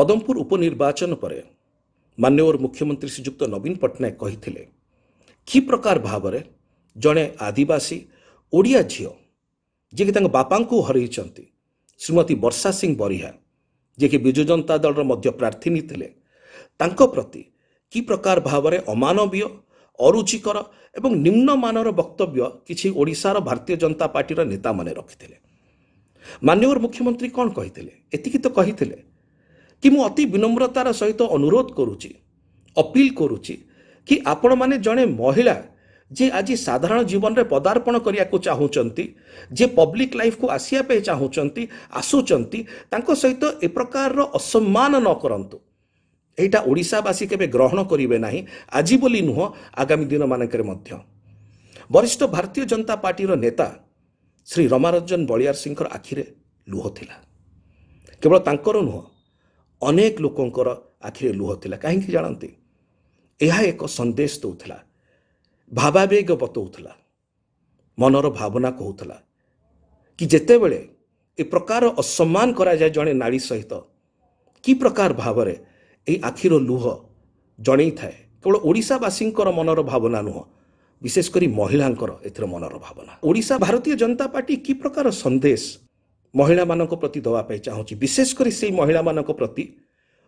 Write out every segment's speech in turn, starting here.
ପଦମପୁର ଉପନିର୍ବାଚନ ପରେ ମାନ୍ୟବର ମୁଖ୍ୟମନ୍ତ୍ରୀ ଶ୍ରୀଯୁକ୍ତ ନବୀନ ପଟ୍ଟନାୟକ କହିଥିଲେ କି ପ୍ରକାର ଭାବରେ ଜଣେ ଆଦିବାସୀ ଓଡ଼ିଆ ଝିଅ ଯିଏକି ତାଙ୍କ ବାପାଙ୍କୁ ହରାଇଛନ୍ତି ଶ୍ରୀମତୀ ବର୍ଷା ସିଂ ବରିହା ଯିଏକି ବିଜୁ ଜନତା ଦଳର ମଧ୍ୟ ପ୍ରାର୍ଥିନୀ ଥିଲେ ତାଙ୍କ ପ୍ରତି କି ପ୍ରକାର ଭାବରେ ଅମାନବୀୟ ଅରୁଚିକର ଏବଂ ନିମ୍ନମାନର ବକ୍ତବ୍ୟ କିଛି ଓଡ଼ିଶାର ଭାରତୀୟ ଜନତା ପାର୍ଟିର ନେତାମାନେ ରଖିଥିଲେ? ମାନ୍ୟବର ମୁଖ୍ୟମନ୍ତ୍ରୀ କ'ଣ କହିଥିଲେ? ଏତିକି ତ କହିଥିଲେ। କି ମୁଁ ଅତି ବିନମ୍ରତାର ସହିତ ଅନୁରୋଧ କରୁଛି ଅପିଲ କରୁଛି କି ଆପଣମାନେ ଜଣେ ମହିଳା ଯିଏ ଆଜି ସାଧାରଣ ଜୀବନରେ ପଦାର୍ପଣ କରିବାକୁ ଚାହୁଁଛନ୍ତି ଯିଏ ପବ୍ଲିକ ଲାଇଫକୁ ଆସିବା ପାଇଁ ଚାହୁଁଛନ୍ତି ଆସୁଛନ୍ତି ତାଙ୍କ ସହିତ ଏ ପ୍ରକାରର ଅସମ୍ମାନ ନ କରନ୍ତୁ। ଏଇଟା ଓଡ଼ିଶାବାସୀ କେବେ ଗ୍ରହଣ କରିବେ ନାହିଁ ଆଜି ବୋଲି ନୁହଁ ଆଗାମୀ ଦିନମାନଙ୍କରେ ମଧ୍ୟ। ବରିଷ୍ଠ ଭାରତୀୟ ଜନତା ପାର୍ଟିର ନେତା ଶ୍ରୀ ରମାରଞ୍ଜନ ବଳିଆର ସିଂଙ୍କର ଆଖିରେ ଲୁହ ଥିଲା। କେବଳ ତାଙ୍କର ନୁହଁ ଅନେକ ଲୋକଙ୍କର ଆଖିରେ ଲୁହ ଥିଲା। କାହିଁକି ଜାଣନ୍ତି? ଏହା ଏକ ସନ୍ଦେଶ ଦେଉଥିଲା। ଭାବାବେଗ ବତଉଥିଲା। ମନର ଭାବନା କହୁଥିଲା କି ଯେତେବେଳେ ଏ ପ୍ରକାର ଅସମ୍ମାନ କରାଯାଏ ଜଣେ ନାରୀ ସହିତ କି ପ୍ରକାର ଭାବରେ ଏହି ଆଖିର ଲୁହ ଜଣେଇଥାଏ କେବଳ ଓଡ଼ିଶାବାସୀଙ୍କର ମନର ଭାବନା ନୁହଁ ବିଶେଷ କରି ମହିଳାଙ୍କର ଏଥିରେ ମନର ଭାବନା। ଓଡ଼ିଶା ଭାରତୀୟ ଜନତା ପାର୍ଟି କି ପ୍ରକାର ସନ୍ଦେଶ ମହିଳାମାନଙ୍କ ପ୍ରତି ଦେବା ପାଇଁ ଚାହୁଁଛି। ବିଶେଷ କରି ସେଇ ମହିଳାମାନଙ୍କ ପ୍ରତି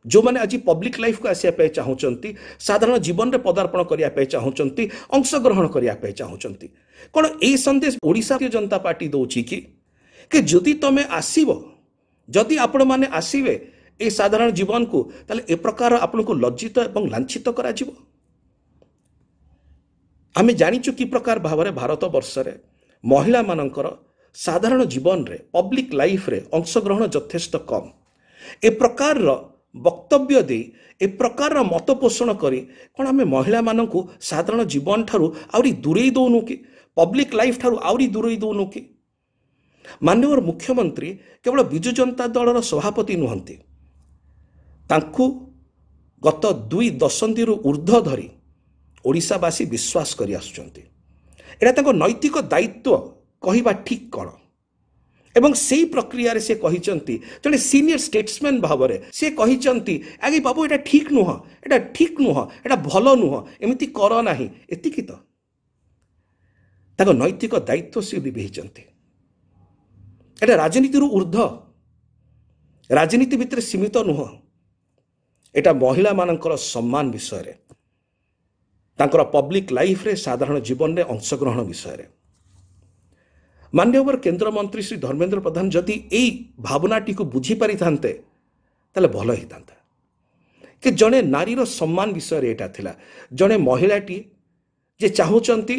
ଯେଉଁମାନେ ଆଜି ପବ୍ଲିକ ଲାଇଫକୁ ଆସିବା ପାଇଁ ଚାହୁଁଛନ୍ତି ସାଧାରଣ ଜୀବନରେ ପଦାର୍ପଣ କରିବା ପାଇଁ ଚାହୁଁଛନ୍ତି ଅଂଶଗ୍ରହଣ କରିବା ପାଇଁ ଚାହୁଁଛନ୍ତି। କ'ଣ ଏଇ ସନ୍ଦେଶ ଓଡ଼ିଶା ଜନତା ପାର୍ଟି ଦେଉଛି କି? କି ଯଦି ତମେ ଆସିବ ଯଦି ଆପଣମାନେ ଆସିବେ এই ସାଧାରଣ ଜୀବନକୁ ତାହେଲେ ଏ ପ୍ରକାର ଆପଣଙ୍କୁ ଲଜ୍ଜିତ ଏବଂ ଲାଞ୍ଛିତ କରାଯିବ। ଆମେ ଜାଣିଛୁ କି ପ୍ରକାର ଭାବରେ ଭାରତ ବର୍ଷରେ ମହିଳାମାନଙ୍କର ସାଧାରଣ ଜୀବନରେ ପବ୍ଲିକ ଲାଇଫରେ ଅଂଶଗ୍ରହଣ ଯଥେଷ୍ଟ କମ୍। ଏ ପ୍ରକାରର ବକ୍ତବ୍ୟ ଦେଇ ଏ ପ୍ରକାରର ମତ ପୋଷଣ କରି କ'ଣ ଆମେ ମହିଳାମାନଙ୍କୁ ସାଧାରଣ ଜୀବନ ଠାରୁ ଆହୁରି ଦୂରେଇ ଦେଉନୁ କି? ପବ୍ଲିକ ଲାଇଫ ଠାରୁ ଆହୁରି ଦୂରେଇ ଦେଉନୁ କି? ମାନ୍ୟବର ମୁଖ୍ୟମନ୍ତ୍ରୀ କେବଳ ବିଜୁ ଜନତା ଦଳର ସଭାପତି ନୁହନ୍ତି। ତାଙ୍କୁ ଗତ ଦୁଇ ଦଶନ୍ଧିରୁ ଉର୍ଦ୍ଧ୍ୱ ଧରି ଓଡ଼ିଶାବାସୀ ବିଶ୍ୱାସ କରି ଆସୁଛନ୍ତି। ଏଇଟା ତାଙ୍କ ନୈତିକ ଦାୟିତ୍ୱ କହିବା ଠିକ୍ କ'ଣ? ଏବଂ ସେଇ ପ୍ରକ୍ରିୟାରେ ସେ କହିଛନ୍ତି ଜଣେ ସିନିୟର ଷ୍ଟେଟ୍ସମ୍ୟାନ୍ ଭାବରେ ସେ କହିଛନ୍ତି ଆଜ୍ଞା ବାବୁ ଏଇଟା ଠିକ୍ ନୁହଁ ଏଇଟା ଠିକ୍ ନୁହଁ ଏଇଟା ଭଲ ନୁହଁ ଏମିତି କର ନାହିଁ ଏତିକି ତ। ତାଙ୍କ ନୈତିକ ଦାୟିତ୍ୱ ସେ ଲିଭେଇଛନ୍ତି ଏଇଟା ରାଜନୀତିରୁ ଉର୍ଦ୍ଧ୍ୱ। ରାଜନୀତି ଭିତରେ ସୀମିତ ନୁହଁ। ଏଇଟା ମହିଳାମାନଙ୍କର ସମ୍ମାନ ବିଷୟରେ। ତାଙ୍କର ପବ୍ଲିକ ଲାଇଫରେ ସାଧାରଣ ଜୀବନରେ ଅଂଶଗ୍ରହଣ ବିଷୟରେ। ମାନ୍ୟବର କେନ୍ଦ୍ରମନ୍ତ୍ରୀ ଶ୍ରୀ ଧର୍ମେନ୍ଦ୍ର ପ୍ରଧାନ ଯଦି ଏଇ ଭାବନାଟିକୁ ବୁଝିପାରିଥାନ୍ତେ ତାହେଲେ ଭଲ ହେଇଥାନ୍ତା। କି ଜଣେ ନାରୀର ସମ୍ମାନ ବିଷୟରେ ଏଇଟା ଥିଲା। ଜଣେ ମହିଳାଟି ଯେ ଚାହୁଁଛନ୍ତି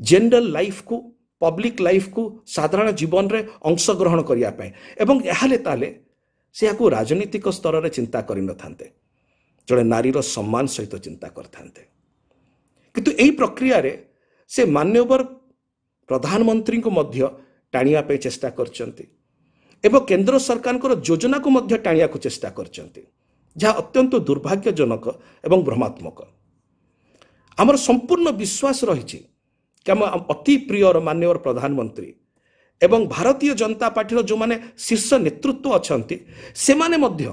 ଜେନେରାଲ ଲାଇଫକୁ ପବ୍ଲିକ ଲାଇଫକୁ ସାଧାରଣ ଜୀବନରେ ଅଂଶଗ୍ରହଣ କରିବା ପାଇଁ ଏବଂ ଏହାଲେ ତାହେଲେ ସେ ଏହାକୁ ରାଜନୈତିକ ସ୍ତରରେ ଚିନ୍ତା କରିନଥାନ୍ତେ। ଜଣେ ନାରୀର ସମ୍ମାନ ସହିତ ଚିନ୍ତା କରିଥାନ୍ତେ। କିନ୍ତୁ ଏହି ପ୍ରକ୍ରିୟାରେ ସେ ମାନ୍ୟବର ପ୍ରଧାନମନ୍ତ୍ରୀଙ୍କୁ ମଧ୍ୟ ଟାଣିବା ପାଇଁ ଚେଷ୍ଟା କରିଛନ୍ତି ଏବଂ କେନ୍ଦ୍ର ସରକାରଙ୍କର ଯୋଜନାକୁ ମଧ୍ୟ ଟାଣିବାକୁ ଚେଷ୍ଟା କରିଛନ୍ତି ଯାହା ଅତ୍ୟନ୍ତ ଦୁର୍ଭାଗ୍ୟଜନକ ଏବଂ ଭ୍ରମାତ୍ମକ। ଆମର ସମ୍ପୂର୍ଣ୍ଣ ବିଶ୍ୱାସ ରହିଛି କି ଆମ ଅତି ପ୍ରିୟର ମାନ୍ୟବର ପ୍ରଧାନମନ୍ତ୍ରୀ ଏବଂ ଭାରତୀୟ ଜନତା ପାର୍ଟିର ଯେଉଁମାନେ ଶୀର୍ଷ ନେତୃତ୍ୱ ଅଛନ୍ତି ସେମାନେ ମଧ୍ୟ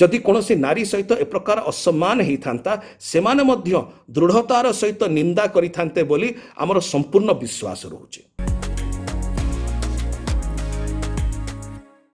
ଯଦି କୌଣସି ନାରୀ ସହିତ ଏ ପ୍ରକାର ଅସମ୍ମାନ ହେଇଥାନ୍ତା ସେମାନେ ମଧ୍ୟ ଦୃଢ଼ତାର ସହିତ ନିନ୍ଦା କରିଥାନ୍ତେ ବୋଲି ଆମର ସମ୍ପୂର୍ଣ୍ଣ ବିଶ୍ୱାସ ରହୁଛି।